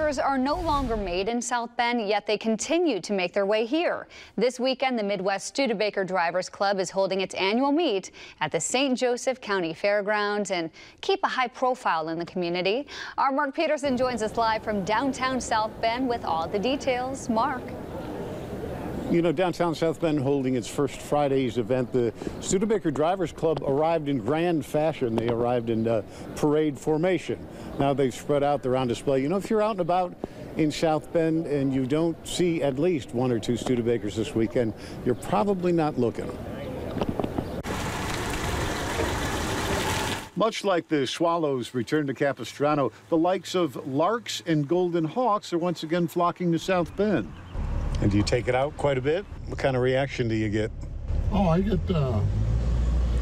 Studebakers are no longer made in South Bend, yet they continue to make their way here. This weekend, the Midwest Studebaker Drivers Club is holding its annual meet at the St. Joseph County Fairgrounds and keep a high profile in the community. Our Mark Peterson joins us live from downtown South Bend with all the details. Mark. You know, downtown South Bend holding its first Friday's event. The Studebaker Drivers Club arrived in grand fashion. They arrived in uh, parade formation. Now they've spread out. They're on display. You know, if you're out and about in South Bend and you don't see at least one or two Studebakers this weekend, you're probably not looking. Much like the Swallows return to Capistrano, the likes of Larks and Golden Hawks are once again flocking to South Bend. And do you take it out quite a bit? What kind of reaction do you get? Oh, I get, uh,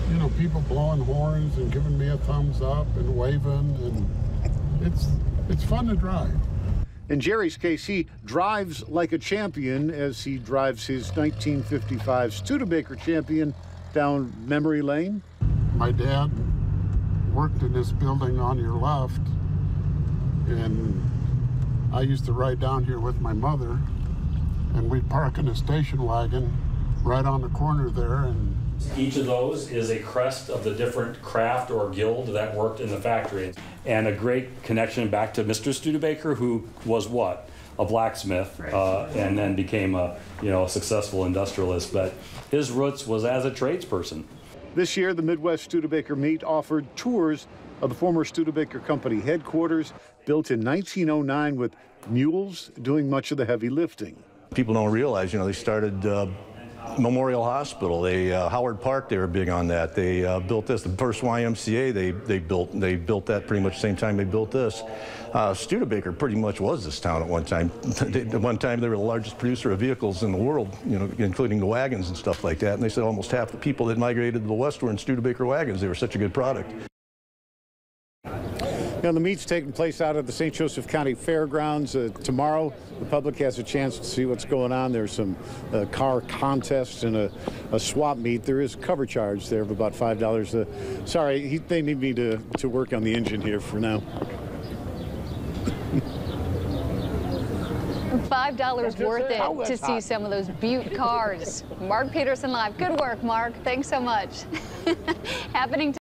you know, people blowing horns and giving me a thumbs up and waving, and it's it's fun to drive. In Jerry's case, he drives like a champion as he drives his 1955 Studebaker champion down memory lane. My dad worked in this building on your left, and I used to ride down here with my mother and we'd park in a station wagon right on the corner there and each of those is a crest of the different craft or guild that worked in the factory. And a great connection back to Mr. Studebaker, who was what? A blacksmith, uh, and then became a, you know, a successful industrialist. But his roots was as a tradesperson. This year, the Midwest Studebaker Meet offered tours of the former Studebaker Company headquarters, built in 1909 with mules doing much of the heavy lifting. People don't realize, you know, they started uh, Memorial Hospital. They uh, Howard Park. They were big on that. They uh, built this. The first YMCA. They they built they built that pretty much the same time they built this. Uh, Studebaker pretty much was this town at one time. at one time they were the largest producer of vehicles in the world, you know, including the wagons and stuff like that. And they said almost half the people that migrated to the west were in Studebaker wagons. They were such a good product. You know, the meet's taking place out at the St. Joseph County Fairgrounds. Uh, tomorrow, the public has a chance to see what's going on. There's some uh, car contests and a, a, swap meet. There is cover charge there of about $5. Uh, sorry, he, they need me to, to work on the engine here for now. $5 worth it to see some of those Butte cars. Mark Peterson Live. Good work, Mark. Thanks so much. Happening